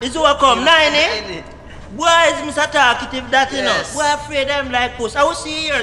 Is who come nine eh? Boy is Mr. Talkative that you know. Boy afraid them like us. I will see yours